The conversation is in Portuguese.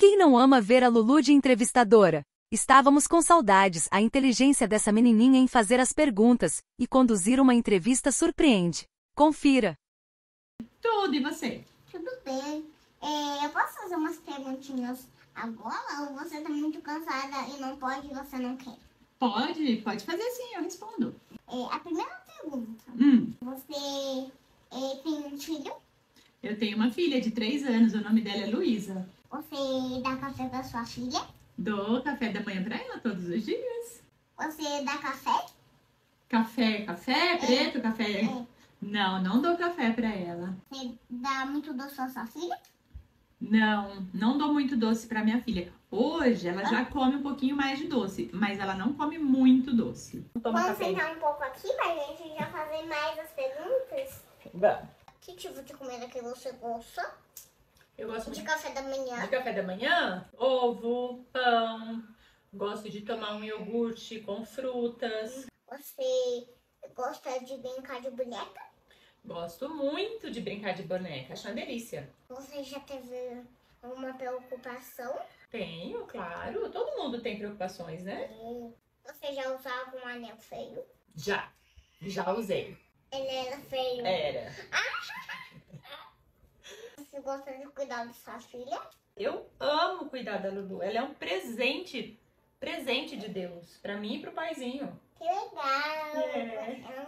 Quem não ama ver a Lulu de entrevistadora? Estávamos com saudades. A inteligência dessa menininha em fazer as perguntas e conduzir uma entrevista surpreende. Confira. Tudo, e você? Tudo bem. É, eu posso fazer umas perguntinhas agora ou você tá muito cansada e não pode e você não quer? Pode, pode fazer sim, eu respondo. É, a primeira pergunta. Hum, Você é, tem um filho? eu tenho uma filha de 3 anos, o nome dela é Luísa. Você dá café pra sua filha? Dou café da manhã pra ela todos os dias. Você dá café? Café, café preto, café. É. Não, não dou café pra ela. Você dá muito doce pra sua filha? Não, não dou muito doce pra minha filha. Hoje ela já come um pouquinho mais de doce, mas ela não come muito doce. Toma Vamos sentar um pouco aqui pra gente já fazer mais as perguntas? Vamos. Que tipo de comida que você gosta? Eu gosto De muito café da manhã? de café da manhã, ovo, pão. Gosto de tomar um iogurte com frutas. Você gosta de brincar de boneca? Gosto muito de brincar de boneca, acho uma delícia. Você já teve uma preocupação? Tenho, claro. Todo mundo tem preocupações, né? Você já usava um anel feio? Já. Já usei. Ele era feio. Era. Gosta de cuidar da sua filha? Eu amo cuidar da Lulu. Ela é um presente, presente de Deus, pra mim e pro paizinho. Que legal! É.